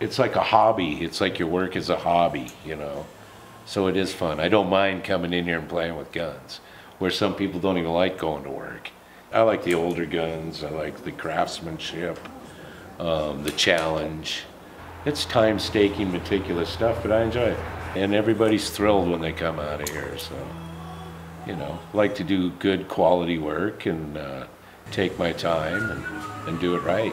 it's like a hobby. It's like your work is a hobby, you know? So it is fun. I don't mind coming in here and playing with guns, where some people don't even like going to work. I like the older guns. I like the craftsmanship, um, the challenge. It's time staking, meticulous stuff, but I enjoy it. And everybody's thrilled when they come out of here, so, you know, like to do good quality work and uh, take my time and, and do it right.